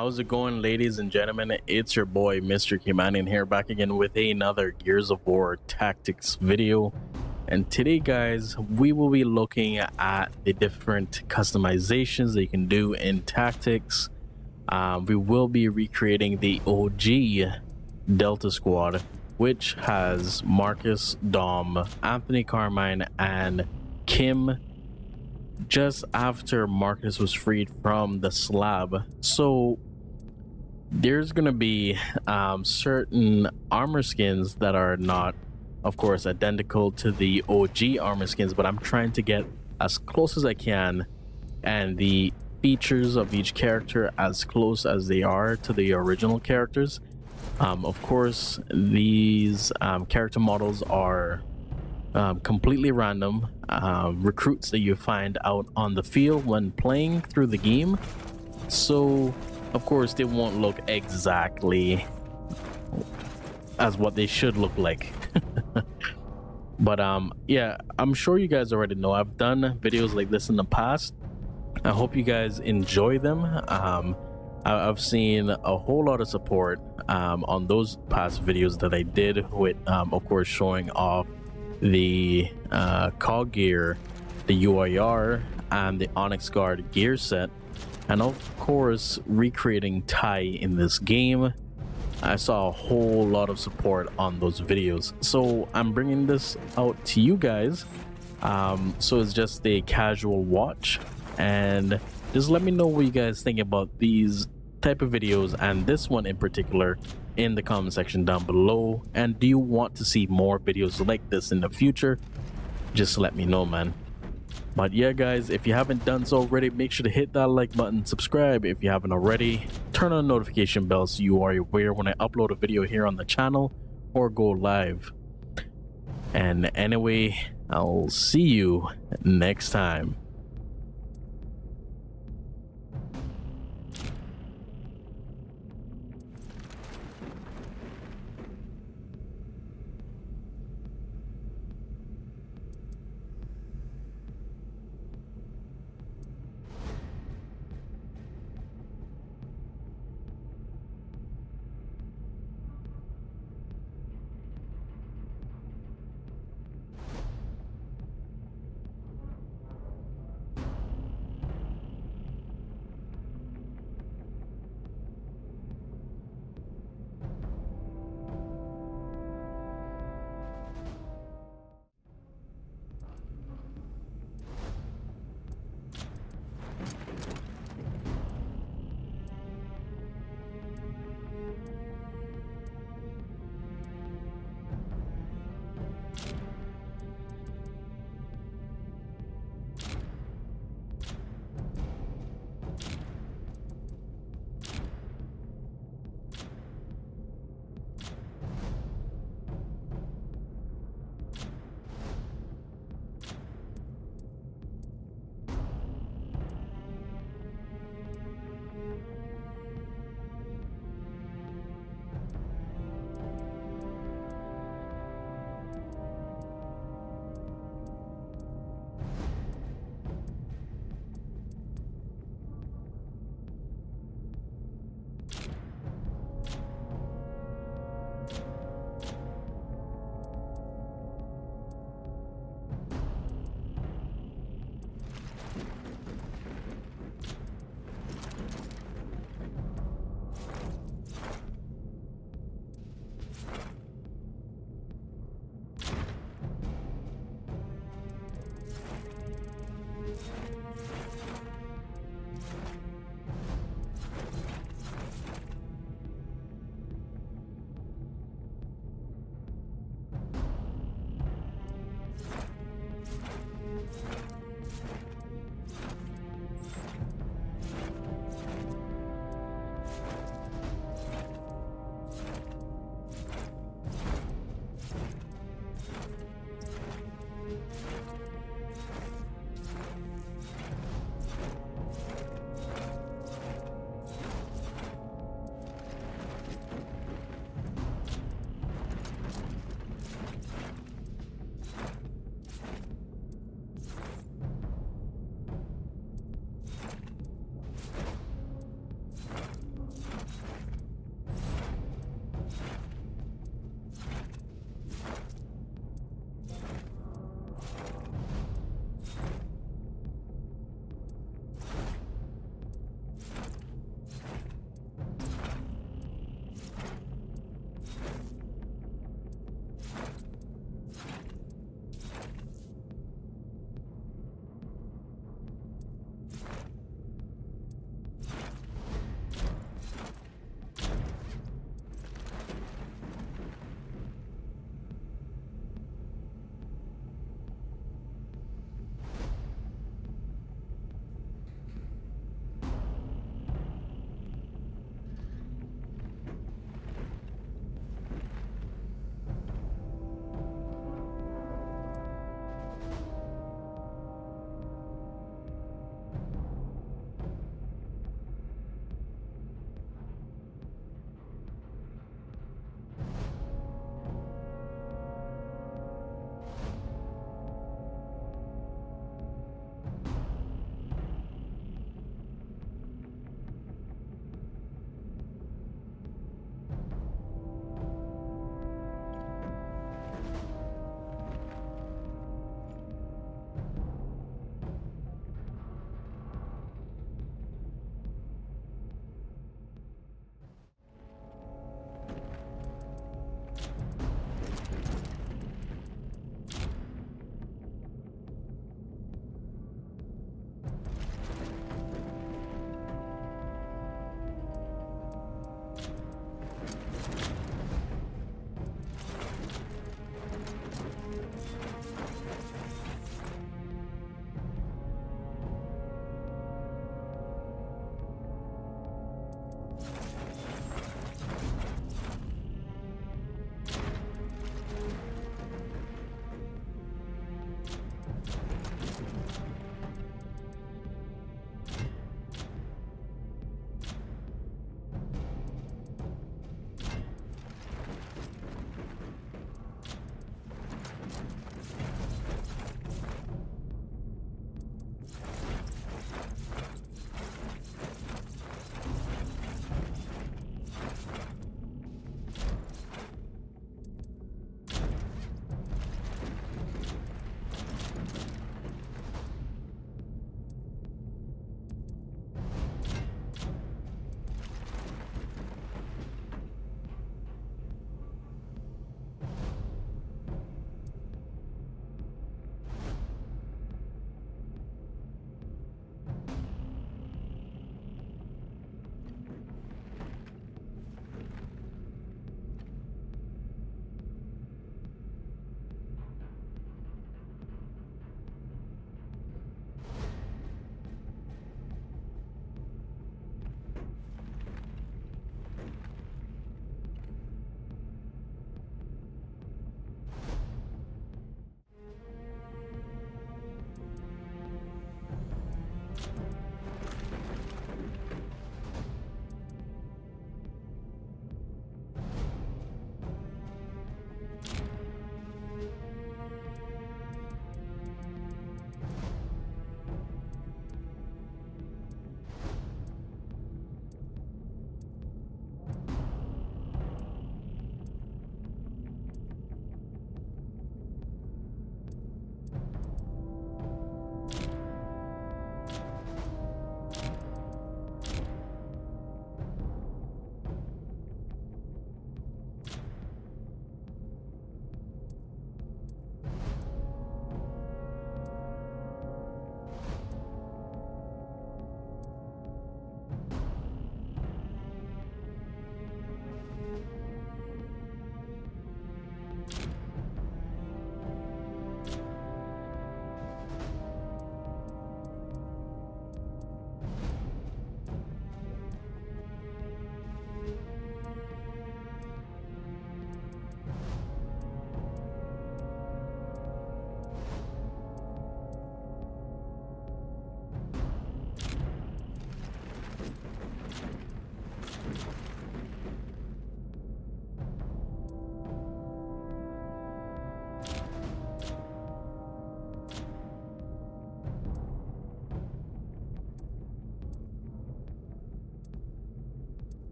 How's it going, ladies and gentlemen? It's your boy, Mr. Caymanian here, back again with another Gears of War Tactics video. And today, guys, we will be looking at the different customizations that you can do in Tactics. Um, we will be recreating the OG Delta Squad, which has Marcus, Dom, Anthony Carmine, and Kim just after Marcus was freed from the slab. So there's gonna be um, certain armor skins that are not, of course, identical to the OG armor skins, but I'm trying to get as close as I can and the features of each character as close as they are to the original characters. Um, of course, these um, character models are um, completely random um, recruits that you find out on the field when playing through the game. So, of course, they won't look exactly as what they should look like. but um, yeah, I'm sure you guys already know. I've done videos like this in the past. I hope you guys enjoy them. Um, I- I've seen a whole lot of support um, on those past videos that I did with, um, of course, showing off the uh, cog gear, the UIR, and the Onyx Guard gear set, and of course recreating Tai in this game. I saw a whole lot of support on those videos, so I'm bringing this out to you guys. Um, so it's just a casual watch, and just let me know what you guys think about these type of videos and this one in particular in the comment section down below and do you want to see more videos like this in the future just let me know man but yeah guys if you haven't done so already make sure to hit that like button subscribe if you haven't already turn on notification bell so you are aware when i upload a video here on the channel or go live. And anyway i'll see you next time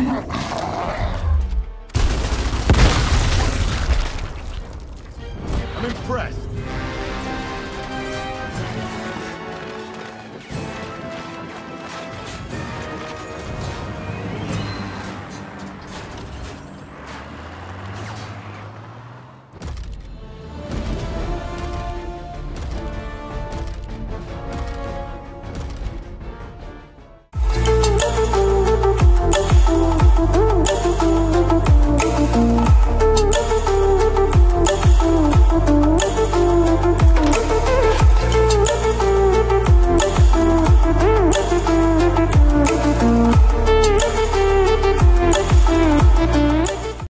Oh, my God.